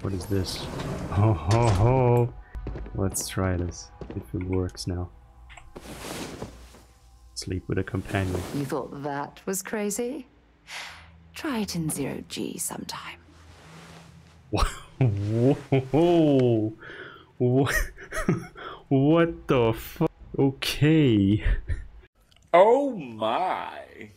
What is this? Ho ho ho! Let's try this, if it works now. Sleep with a companion. You thought that was crazy? Try it in zero G sometime. Whoa! What, what the fuck? Okay. Oh my.